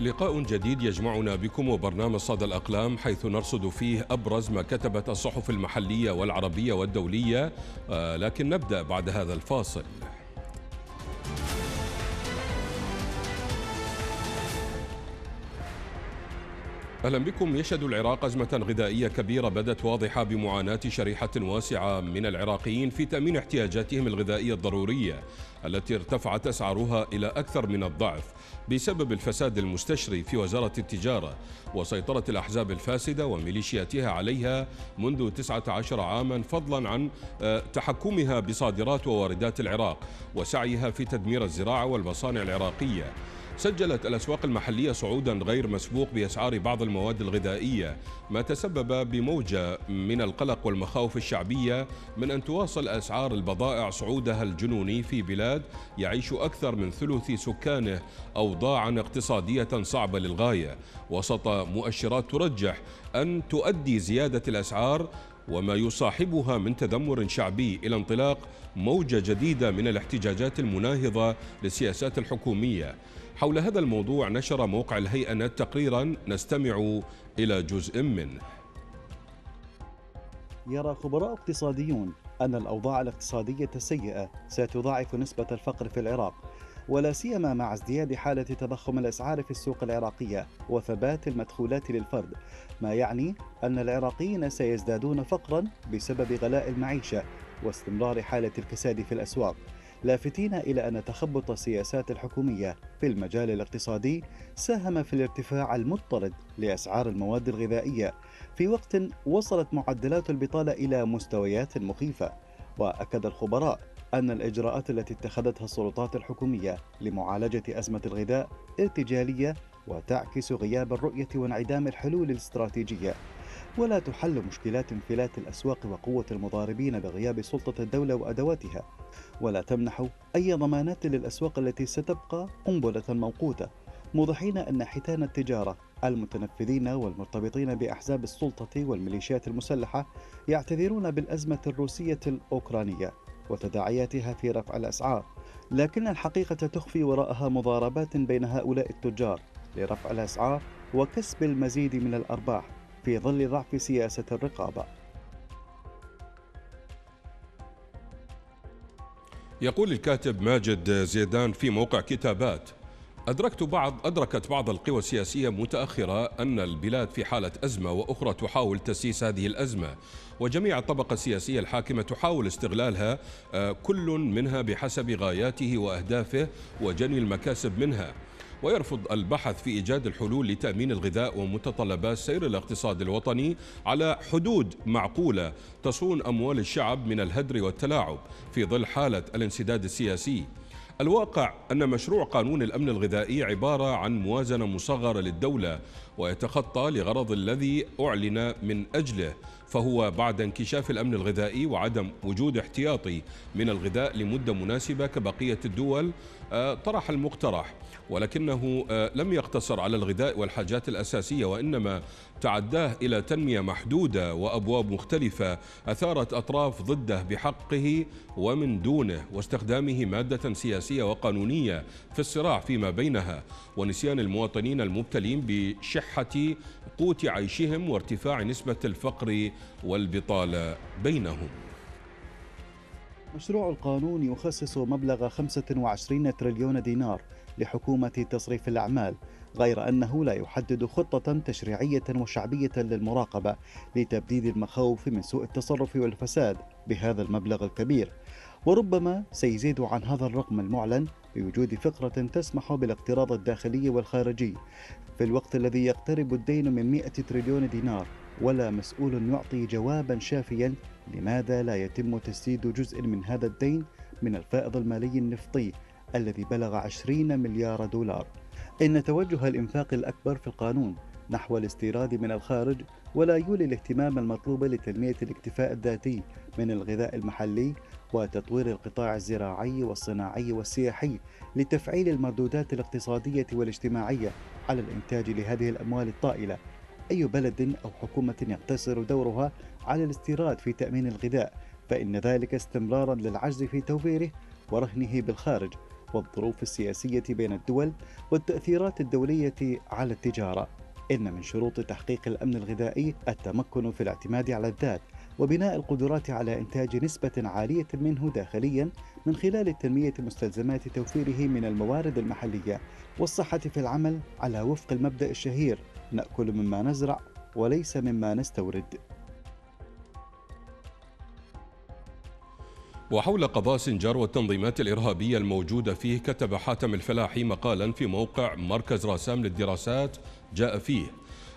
لقاء جديد يجمعنا بكم وبرنامج صدى الأقلام حيث نرصد فيه أبرز ما كتبت الصحف المحلية والعربية والدولية آه، لكن نبدأ بعد هذا الفاصل. أهلا بكم. يشهد العراق أزمة غذائية كبيرة بدت واضحة بمعاناة شريحة واسعة من العراقيين في تأمين احتياجاتهم الغذائية الضرورية التي ارتفعت أسعارها إلى أكثر من الضعف بسبب الفساد المستشري في وزارة التجارة وسيطرة الأحزاب الفاسدة وميليشياتها عليها منذ 19 عاما فضلا عن آه، تحكمها بصادرات وواردات العراق وسعيها في تدمير الزراعة والمصانع العراقية. سجلت الأسواق المحلية صعودا غير مسبوق بأسعار بعض المواد الغذائية ما تسبب بموجة من القلق والمخاوف الشعبية من أن تواصل أسعار البضائع صعودها الجنوني في بلاد يعيش أكثر من ثلث سكانه أوضاعا اقتصادية صعبة للغاية. وسط مؤشرات ترجح أن تؤدي زيادة الأسعار وما يصاحبها من تذمر شعبي إلى انطلاق موجة جديدة من الاحتجاجات المناهضة للسياسات الحكومية. حول هذا الموضوع نشر موقع الهيئة نت تقريرا نستمع إلى جزء منه. يرى خبراء اقتصاديون أن الأوضاع الاقتصادية السيئة ستضاعف نسبة الفقر في العراق ولا سيما مع ازدياد حالة تضخم الأسعار في السوق العراقية وثبات المدخولات للفرد ما يعني أن العراقيين سيزدادون فقرا بسبب غلاء المعيشة واستمرار حالة الكساد في الأسواق. لافتين إلى أن تخبط السياسات الحكومية في المجال الاقتصادي ساهم في الارتفاع المضطرد لأسعار المواد الغذائية. في وقت وصلت معدلات البطالة إلى مستويات مخيفة وأكد الخبراء أن الإجراءات التي اتخذتها السلطات الحكومية لمعالجة أزمة الغذاء ارتجالية وتعكس غياب الرؤية وانعدام الحلول الاستراتيجية. ولا تحل مشكلات انفلات الأسواق وقوة المضاربين بغياب سلطة الدولة وأدواتها. ولا تمنح أي ضمانات للأسواق التي ستبقى قنبلة موقوتة. موضحين أن حيتان التجارة المتنفذين والمرتبطين بأحزاب السلطة والميليشيات المسلحة يعتذرون بالأزمة الروسية الأوكرانية وتداعياتها في رفع الأسعار. لكن الحقيقة تخفي وراءها مضاربات بين هؤلاء التجار لرفع الأسعار وكسب المزيد من الأرباح. في ظل ضعف سياسة الرقابة. يقول الكاتب ماجد زيدان في موقع كتابات أدركت بعض أدركت بعض القوى السياسية متأخرة أن البلاد في حالة أزمة وأخرى تحاول تسييس هذه الأزمة وجميع الطبقة السياسية الحاكمة تحاول استغلالها آه، كل منها بحسب غاياته وأهدافه وجني المكاسب منها. ويرفض البحث في إيجاد الحلول لتأمين الغذاء ومتطلبات سير الاقتصاد الوطني على حدود معقولة تصون أموال الشعب من الهدر والتلاعب في ظل حالة الانسداد السياسي. الواقع أن مشروع قانون الأمن الغذائي عبارة عن موازنة مصغرة للدولة ويتخطى لغرض الذي أعلن من أجله فهو بعد انكشاف الأمن الغذائي وعدم وجود احتياطي من الغذاء لمدة مناسبة كبقية الدول آه، طرح المقترح. ولكنه آه، لم يقتصر على الغذاء والحاجات الأساسية وإنما تعداه إلى تنمية محدودة وأبواب مختلفة أثارت أطراف ضده بحقه ومن دونه واستخدامه مادة سياسية وقانونية في الصراع فيما بينها ونسيان المواطنين المبتلين بشحة قوت عيشهم وارتفاع نسبة الفقر والبطالة بينهم. مشروع القانون يخصص مبلغ 25 تريليون دينار لحكومة تصريف الأعمال غير أنه لا يحدد خطة تشريعية وشعبية للمراقبة لتبديد المخاوف من سوء التصرف والفساد بهذا المبلغ الكبير. وربما سيزيد عن هذا الرقم المعلن بوجود فقرة تسمح بالاقتراض الداخلي والخارجي في الوقت الذي يقترب الدين من 100 تريليون دينار ولا مسؤول يعطي جوابا شافيا لماذا لا يتم تسديد جزء من هذا الدين من الفائض المالي النفطي الذي بلغ 20 مليار دولار. إن توجه الإنفاق الأكبر في القانون نحو الاستيراد من الخارج ولا يولي الاهتمام المطلوب لتنمية الاكتفاء الذاتي من الغذاء المحلي وتطوير القطاع الزراعي والصناعي والسياحي لتفعيل المردودات الاقتصادية والاجتماعية على الإنتاج لهذه الأموال الطائلة. أي بلد أو حكومة يقتصر دورها على الاستيراد في تأمين الغذاء فإن ذلك استمرارا للعجز في توفيره ورهنه بالخارج والظروف السياسية بين الدول والتأثيرات الدولية على التجارة. إن من شروط تحقيق الأمن الغذائي التمكن في الاعتماد على الذات وبناء القدرات على إنتاج نسبة عالية منه داخليا من خلال تنمية مستلزمات توفيره من الموارد المحلية والصحة في العمل على وفق المبدأ الشهير نأكل مما نزرع وليس مما نستورد. وحول قضاء سنجار والتنظيمات الإرهابية الموجودة فيه كتب حاتم الفلاحي مقالا في موقع مركز راسام للدراسات جاء فيه.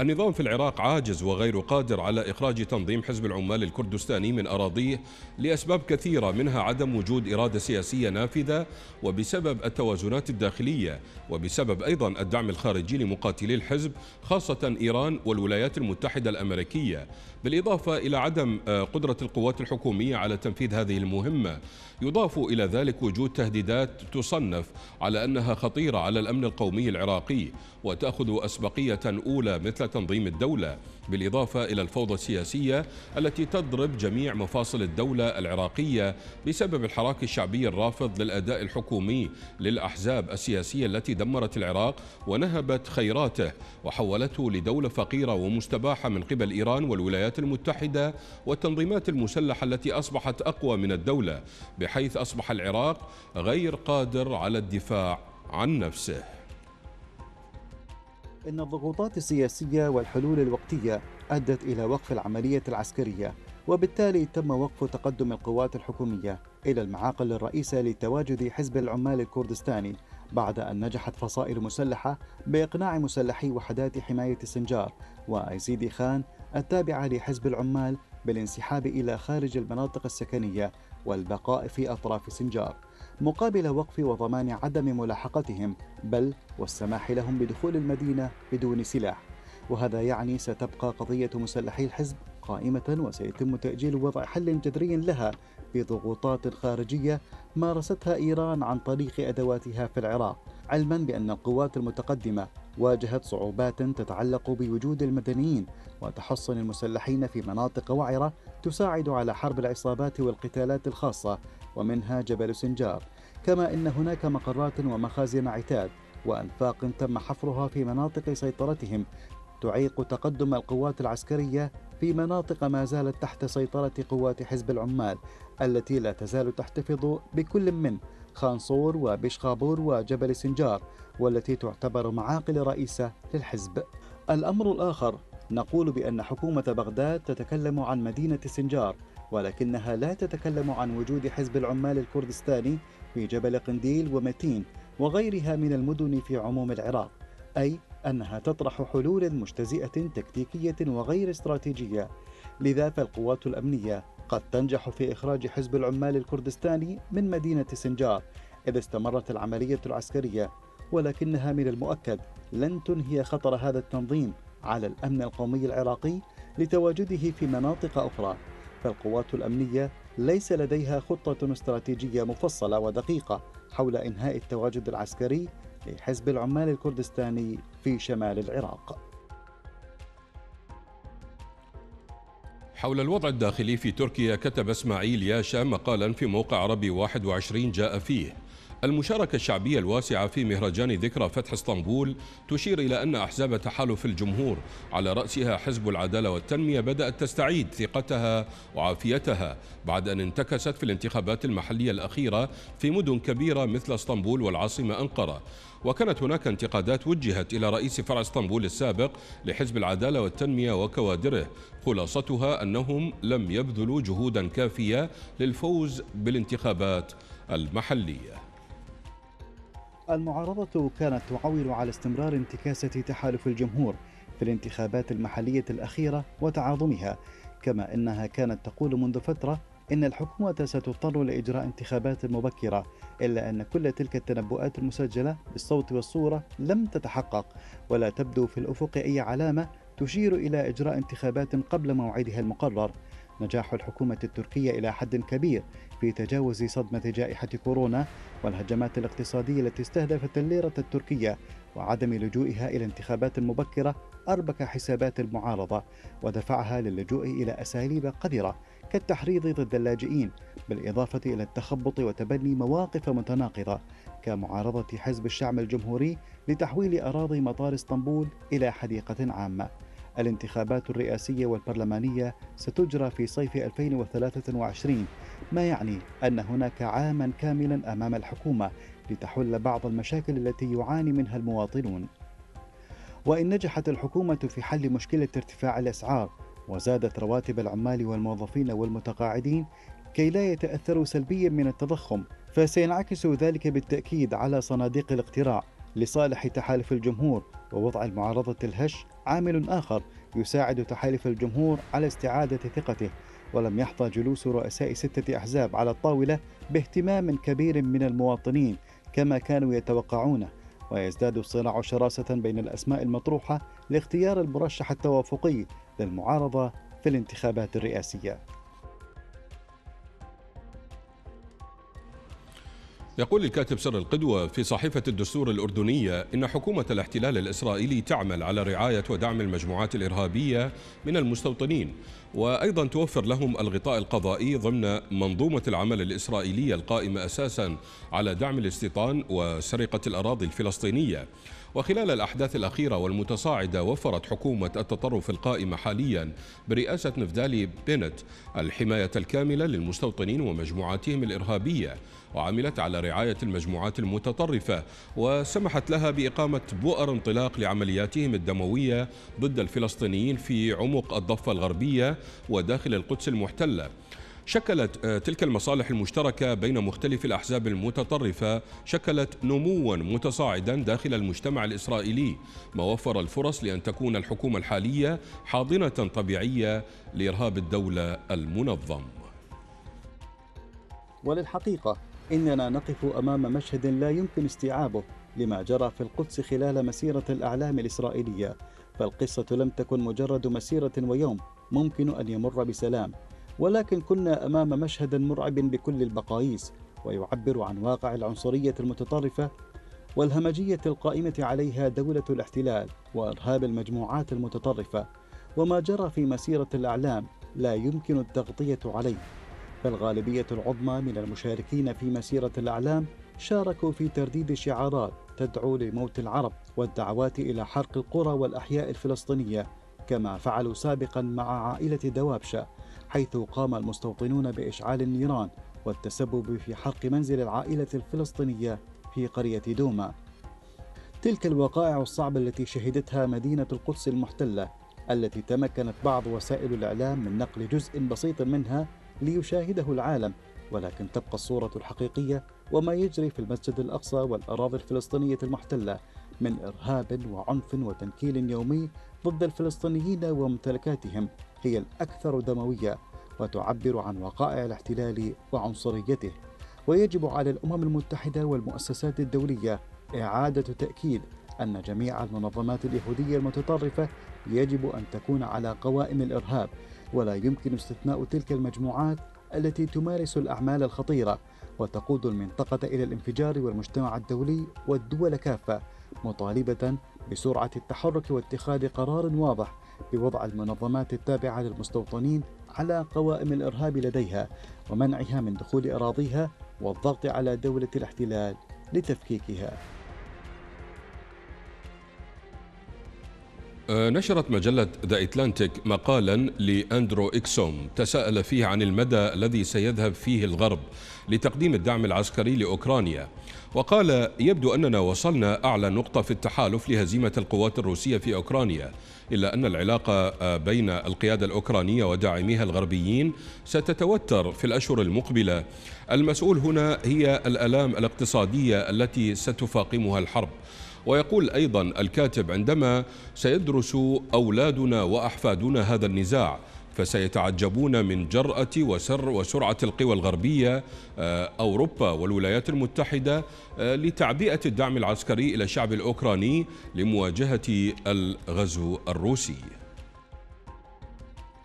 النظام في العراق عاجز وغير قادر على إخراج تنظيم حزب العمال الكردستاني من أراضيه لأسباب كثيرة منها عدم وجود إرادة سياسية نافذة وبسبب التوازنات الداخلية وبسبب أيضا الدعم الخارجي لمقاتلي الحزب خاصة إيران والولايات المتحدة الأمريكية. بالإضافة إلى عدم آه، قدرة القوات الحكومية على تنفيذ هذه المهمة يضاف إلى ذلك وجود تهديدات تصنف على أنها خطيرة على الأمن القومي العراقي وتأخذ أسبقية أولى مثل تنظيم الدولة بالإضافة إلى الفوضى السياسية التي تضرب جميع مفاصل الدولة العراقية بسبب الحراك الشعبي الرافض للأداء الحكومي للأحزاب السياسية التي دمرت العراق ونهبت خيراته وحولته لدولة فقيرة ومستباحة من قبل إيران والولايات المتحدة والتنظيمات المسلحة التي أصبحت أقوى من الدولة بحيث أصبح العراق غير قادر على الدفاع عن نفسه. إن الضغوطات السياسية والحلول الوقتية أدت إلى وقف العملية العسكرية وبالتالي تم وقف تقدم القوات الحكومية إلى المعاقل الرئيسة لتواجد حزب العمال الكردستاني بعد أن نجحت فصائل مسلحة بإقناع مسلحي وحدات حماية سنجار وأيزيدي خان التابعة لحزب العمال بالانسحاب إلى خارج المناطق السكنية والبقاء في أطراف سنجار مقابل وقف وضمان عدم ملاحقتهم بل والسماح لهم بدخول المدينة بدون سلاح. وهذا يعني ستبقى قضية مسلحي الحزب قائمة وسيتم تأجيل وضع حل جذري لها بضغوطات خارجية مارستها إيران عن طريق أدواتها في العراق. علما بأن القوات المتقدمة واجهت صعوبات تتعلق بوجود المدنيين وتحصن المسلحين في مناطق وعرة تساعد على حرب العصابات والقتالات الخاصة ومنها جبل سنجار. كما إن هناك مقرات ومخازن عتاد وأنفاق تم حفرها في مناطق سيطرتهم. تعيق تقدم القوات العسكرية في مناطق ما زالت تحت سيطرة قوات حزب العمال التي لا تزال تحتفظ بكل من خانصور وبشخابور وجبل سنجار والتي تعتبر معاقل رئيسة للحزب. الأمر الآخر نقول بأن حكومة بغداد تتكلم عن مدينة سنجار ولكنها لا تتكلم عن وجود حزب العمال الكردستاني في جبل قنديل ومتين وغيرها من المدن في عموم العراق أي أنها تطرح حلول مجتزئة تكتيكية وغير استراتيجية لذا فالقوات الأمنية قد تنجح في إخراج حزب العمال الكردستاني من مدينة سنجار إذا استمرت العملية العسكرية ولكنها من المؤكد لن تنهي خطر هذا التنظيم على الأمن القومي العراقي لتواجده في مناطق أخرى فالقوات الأمنية ليس لديها خطة استراتيجية مفصلة ودقيقة حول إنهاء التواجد العسكري لحزب العمال الكردستاني في شمال العراق. حول الوضع الداخلي في تركيا كتب إسماعيل ياشا مقالا في موقع عربي 21 جاء فيه. المشاركة الشعبية الواسعة في مهرجان ذكرى فتح إسطنبول تشير إلى أن أحزاب تحالف الجمهور على رأسها حزب العدالة والتنمية بدأت تستعيد ثقتها وعافيتها بعد أن انتكست في الانتخابات المحلية الأخيرة في مدن كبيرة مثل إسطنبول والعاصمة أنقرة. وكانت هناك انتقادات وجهت إلى رئيس فرع إسطنبول السابق لحزب العدالة والتنمية وكوادره خلاصتها أنهم لم يبذلوا جهودا كافية للفوز بالانتخابات المحلية. المعارضة كانت تعول على استمرار انتكاسة تحالف الجمهور في الانتخابات المحلية الأخيرة وتعاظمها كما أنها كانت تقول منذ فترة إن الحكومة ستضطر لإجراء انتخابات مبكرة إلا أن كل تلك التنبؤات المسجلة بالصوت والصورة لم تتحقق ولا تبدو في الأفق أي علامة تشير إلى إجراء انتخابات قبل موعدها المقرر. نجاح الحكومة التركية إلى حد كبير في تجاوز صدمة جائحة كورونا والهجمات الاقتصادية التي استهدفت الليرة التركية وعدم لجوئها إلى انتخابات مبكرة أربك حسابات المعارضة ودفعها للجوء إلى أساليب قذرة كالتحريض ضد اللاجئين بالإضافة إلى التخبط وتبني مواقف متناقضة كمعارضة حزب الشعب الجمهوري لتحويل أراضي مطار اسطنبول إلى حديقة عامة. الانتخابات الرئاسية والبرلمانية ستجرى في صيف 2023 ما يعني أن هناك عاما كاملا أمام الحكومة لتحل بعض المشاكل التي يعاني منها المواطنون. وإن نجحت الحكومة في حل مشكلة ارتفاع الأسعار وزادت رواتب العمال والموظفين والمتقاعدين كي لا يتأثروا سلبيا من التضخم فسينعكس ذلك بالتأكيد على صناديق الاقتراع لصالح تحالف الجمهور ووضع المعارضة الهش عامل آخر يساعد تحالف الجمهور على استعادة ثقته ولم يحظى جلوس رؤساء ستة أحزاب على الطاولة باهتمام كبير من المواطنين كما كانوا يتوقعونه ويزداد الصراع شراسة بين الأسماء المطروحة لاختيار المرشح التوافقي للمعارضة في الانتخابات الرئاسية. يقول الكاتب سر القدوة في صحيفة الدستور الأردنية إن حكومة الاحتلال الإسرائيلي تعمل على رعاية ودعم المجموعات الإرهابية من المستوطنين وأيضا توفر لهم الغطاء القضائي ضمن منظومة العمل الإسرائيلية القائمة أساسا على دعم الاستيطان وسرقة الأراضي الفلسطينية. وخلال الأحداث الأخيرة والمتصاعدة وفرت حكومة التطرف القائمة حاليا برئاسة نفدالي بينت الحماية الكاملة للمستوطنين ومجموعاتهم الإرهابية وعملت على رعاية المجموعات المتطرفة وسمحت لها بإقامة بؤر انطلاق لعملياتهم الدموية ضد الفلسطينيين في عمق الضفة الغربية وداخل القدس المحتلة. شكلت آه، تلك المصالح المشتركة بين مختلف الأحزاب المتطرفة شكلت نموا متصاعدا داخل المجتمع الإسرائيلي. ما وفر الفرص لأن تكون الحكومة الحالية حاضنة طبيعية لإرهاب الدولة المنظم. وللحقيقة إننا نقف أمام مشهد لا يمكن استيعابه لما جرى في القدس خلال مسيرة الأعلام الإسرائيلية. فالقصة لم تكن مجرد مسيرة ويوم ممكن أن يمر بسلام. ولكن كنا أمام مشهد مرعب بكل المقاييس ويعبر عن واقع العنصرية المتطرفة والهمجية القائمة عليها دولة الاحتلال وإرهاب المجموعات المتطرفة وما جرى في مسيرة الأعلام لا يمكن التغطية عليه. فالغالبية العظمى من المشاركين في مسيرة الأعلام شاركوا في ترديد شعارات تدعو لموت العرب والدعوات إلى حرق القرى والأحياء الفلسطينية كما فعلوا سابقا مع عائلة دوابشة حيث قام المستوطنون بإشعال النيران والتسبب في حرق منزل العائلة الفلسطينية في قرية دوما. تلك الوقائع الصعبة التي شهدتها مدينة القدس المحتلة التي تمكنت بعض وسائل الإعلام من نقل جزء بسيط منها ليشاهده العالم ولكن تبقى الصورة الحقيقية وما يجري في المسجد الأقصى والأراضي الفلسطينية المحتلة من إرهاب وعنف وتنكيل يومي ضد الفلسطينيين وممتلكاتهم. هي الأكثر دموية وتعبر عن وقائع الاحتلال وعنصريته ويجب على الأمم المتحدة والمؤسسات الدولية إعادة تأكيد أن جميع المنظمات اليهودية المتطرفة يجب أن تكون على قوائم الإرهاب ولا يمكن استثناء تلك المجموعات التي تمارس الأعمال الخطيرة وتقود المنطقة إلى الانفجار والمجتمع الدولي والدول كافة. مطالبة بسرعة التحرك واتخاذ قرار واضح بوضع المنظمات التابعة للمستوطنين على قوائم الإرهاب لديها ومنعها من دخول أراضيها والضغط على دولة الاحتلال لتفكيكها. آه، نشرت مجلة ذا إتلانتيك مقالا لأندرو إكسوم تساءل فيه عن المدى الذي سيذهب فيه الغرب لتقديم الدعم العسكري لأوكرانيا. وقال يبدو أننا وصلنا أعلى نقطة في التحالف لهزيمة القوات الروسية في أوكرانيا إلا أن العلاقة بين القيادة الأوكرانية وداعميها الغربيين ستتوتر في الأشهر المقبلة. المسؤول هنا هي الألام الاقتصادية التي ستفاقمها الحرب. ويقول أيضا الكاتب عندما سيدرس أولادنا وأحفادنا هذا النزاع فسيتعجبون من جرأة وسر وسرعة القوى الغربية آه، أوروبا والولايات المتحدة آه، لتعبئة الدعم العسكري إلى الشعب الأوكراني لمواجهة الغزو الروسي.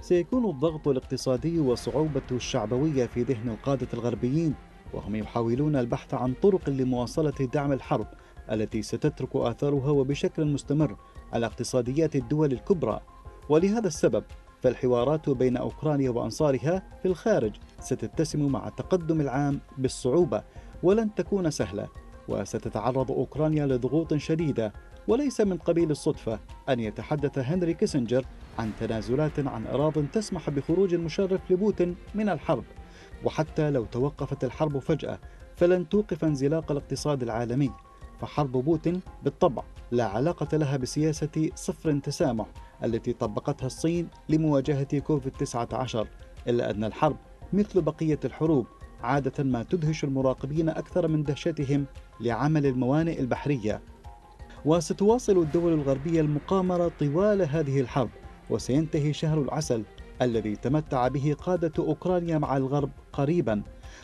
سيكون الضغط الاقتصادي وصعوبة الشعبوية في ذهن القادة الغربيين وهم يحاولون البحث عن طرق لمواصلة دعم الحرب التي ستترك آثارها وبشكل مستمر على اقتصاديات الدول الكبرى. ولهذا السبب فالحوارات بين أوكرانيا وأنصارها في الخارج ستتسم مع التقدم العام بالصعوبة ولن تكون سهلة وستتعرض أوكرانيا لضغوط شديدة وليس من قبيل الصدفة أن يتحدث هنري كيسنجر عن تنازلات عن أراض تسمح بخروج المشرف لبوتين من الحرب. وحتى لو توقفت الحرب فجأة فلن توقف انزلاق الاقتصاد العالمي. فحرب بوتين بالطبع لا علاقة لها بسياسة صفر تسامح التي طبقتها الصين لمواجهة كوفيد 19 إلا أن الحرب مثل بقية الحروب عادة ما تدهش المراقبين أكثر من دهشتهم لعمل الموانئ البحرية. وستواصل الدول الغربية المقامرة طوال هذه الحرب وسينتهي شهر العسل الذي تمتع به قادة أوكرانيا مع الغرب قريبا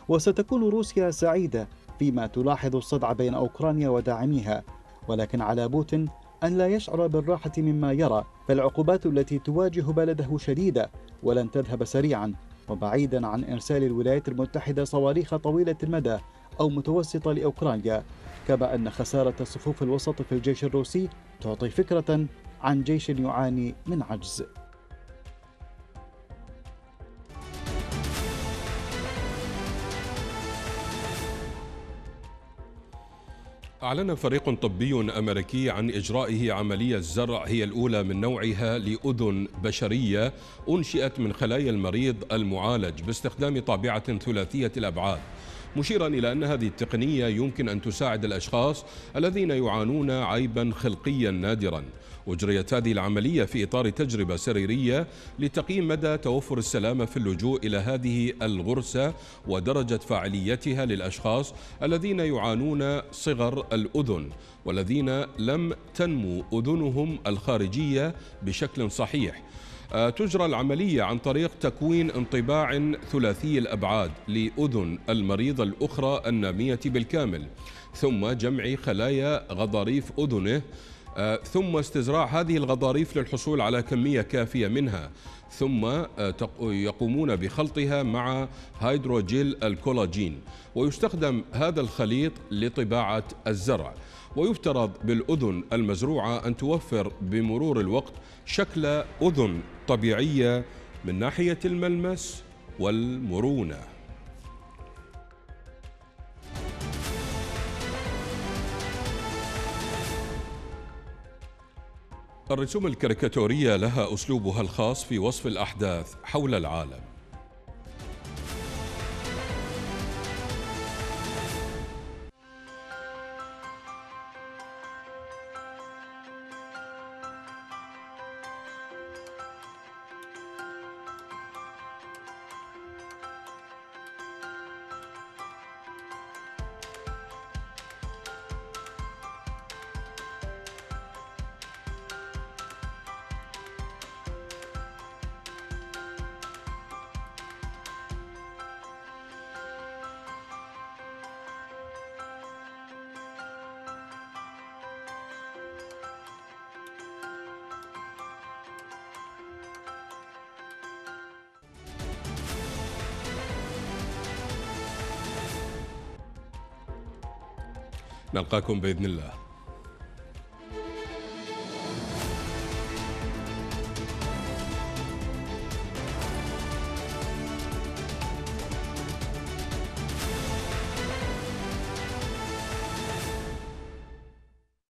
وستكون روسيا سعيدة فيما تلاحظ الصدع بين أوكرانيا وداعميها ولكن على بوتين أن لا يشعر بالراحة مما يرى فالعقوبات التي تواجه بلده شديدة ولن تذهب سريعا وبعيدا عن إرسال الولايات المتحدة صواريخ طويلة المدى أو متوسطة لأوكرانيا كما أن خسارة صفوف الوسط في الجيش الروسي تعطي فكرة عن جيش يعاني من عجز. أعلن فريق طبي أمريكي عن إجرائه عملية زرع هي الأولى من نوعها لأذن بشرية أنشئت من خلايا المريض المعالج باستخدام طابعة ثلاثية الأبعاد. مشيرا إلى أن هذه التقنية يمكن أن تساعد الأشخاص الذين يعانون عيبا خلقيا نادرا. أجريت هذه العملية في إطار تجربة سريرية لتقييم مدى توفر السلامة في اللجوء إلى هذه الغرسة ودرجة فاعليتها للأشخاص الذين يعانون صغر الأذن والذين لم تنمو أذنهم الخارجية بشكل صحيح. تجرى العملية عن طريق تكوين انطباع ثلاثي الأبعاد لأذن المريض الأخرى النامية بالكامل ثم جمع خلايا غضاريف أذنه آه، ثم استزراع هذه الغضاريف للحصول على كمية كافية منها ثم آه، يقومون بخلطها مع هيدروجيل الكولاجين ويستخدم هذا الخليط لطباعة الزرع. ويفترض بالأذن المزروعة أن توفر بمرور الوقت شكل أذن طبيعية من ناحية الملمس والمرونة. الرسوم الكاريكاتورية لها أسلوبها الخاص في وصف الأحداث حول العالم. نلقاكم بإذن الله.